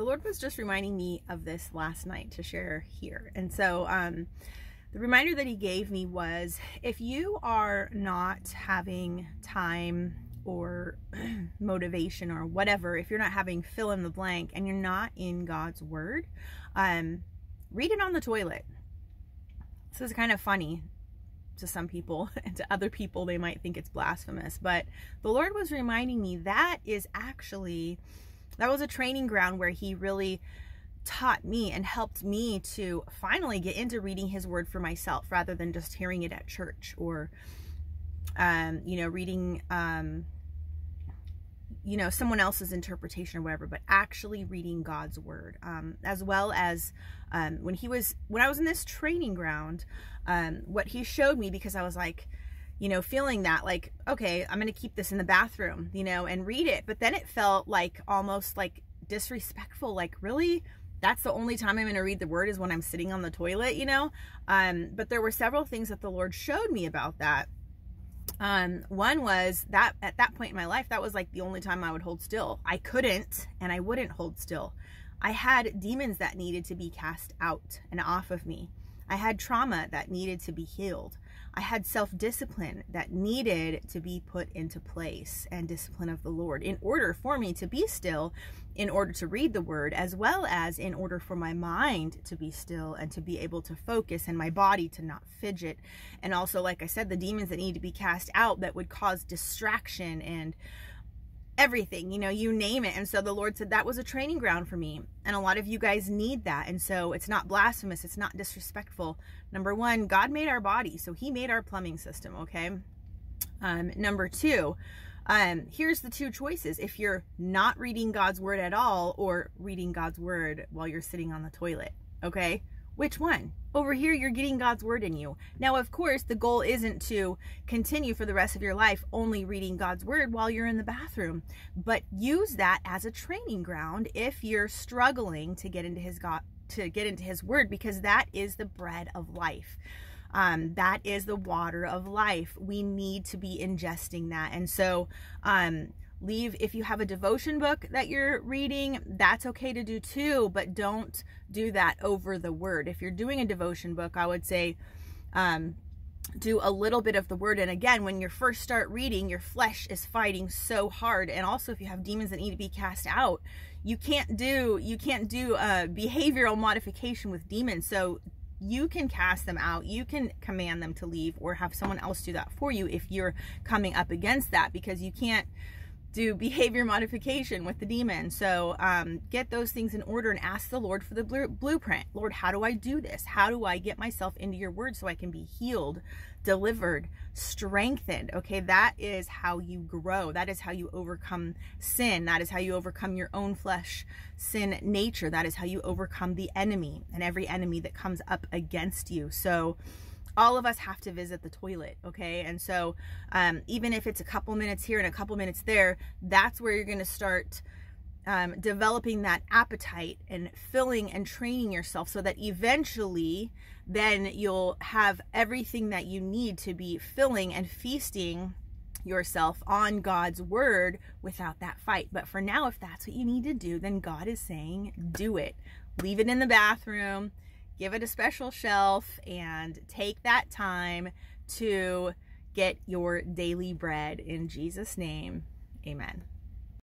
the Lord was just reminding me of this last night to share here. And so, um, the reminder that he gave me was if you are not having time or motivation or whatever, if you're not having fill in the blank and you're not in God's word, um, read it on the toilet. This is kind of funny to some people and to other people they might think it's blasphemous but the lord was reminding me that is actually that was a training ground where he really taught me and helped me to finally get into reading his word for myself rather than just hearing it at church or um you know reading um you know someone else's interpretation or whatever but actually reading god's word um, as well as um, when he was when i was in this training ground um, what he showed me because i was like you know feeling that like okay i'm gonna keep this in the bathroom you know and read it but then it felt like almost like disrespectful like really that's the only time i'm gonna read the word is when i'm sitting on the toilet you know um, but there were several things that the lord showed me about that um, one was that at that point in my life, that was like the only time I would hold still. I couldn't and I wouldn't hold still. I had demons that needed to be cast out and off of me. I had trauma that needed to be healed. I had self discipline that needed to be put into place and discipline of the Lord in order for me to be still, in order to read the word, as well as in order for my mind to be still and to be able to focus and my body to not fidget. And also, like I said, the demons that need to be cast out that would cause distraction and everything, you know, you name it. And so the Lord said that was a training ground for me. And a lot of you guys need that. And so it's not blasphemous, it's not disrespectful. Number one, God made our body, so He made our plumbing system, okay? Um, number two, um, here's the two choices. If you're not reading God's word at all or reading God's word while you're sitting on the toilet, okay? Which one? Over here, you're getting God's word in you. Now, of course, the goal isn't to continue for the rest of your life only reading God's word while you're in the bathroom, but use that as a training ground if you're struggling to get into his God to get into his word because that is the bread of life. Um, that is the water of life. We need to be ingesting that. And so, um, leave if you have a devotion book that you're reading that's okay to do too but don't do that over the word. If you're doing a devotion book i would say um, do a little bit of the word. And again when you first start reading your flesh is fighting so hard. And also if you have demons that need to be cast out you can't do you can't do a behavioral modification with demons. So you can cast them out. You can command them to leave or have someone else do that for you if you're coming up against that because you can't do behavior modification with the demon. So um, get those things in order and ask the Lord for the blueprint. Lord, how do I do this? How do I get myself into your word so I can be healed, delivered, strengthened? Okay, that is how you grow. That is how you overcome sin. That is how you overcome your own flesh, sin nature. That is how you overcome the enemy and every enemy that comes up against you. So, all of us have to visit the toilet okay and so um, even if it's a couple minutes here and a couple minutes there that's where you're going to start um, developing that appetite and filling and training yourself so that eventually then you'll have everything that you need to be filling and feasting yourself on God's word without that fight. But for now, if that's what you need to do, then God is saying, do it. Leave it in the bathroom give it a special shelf and take that time to get your daily bread in Jesus' name. Amen.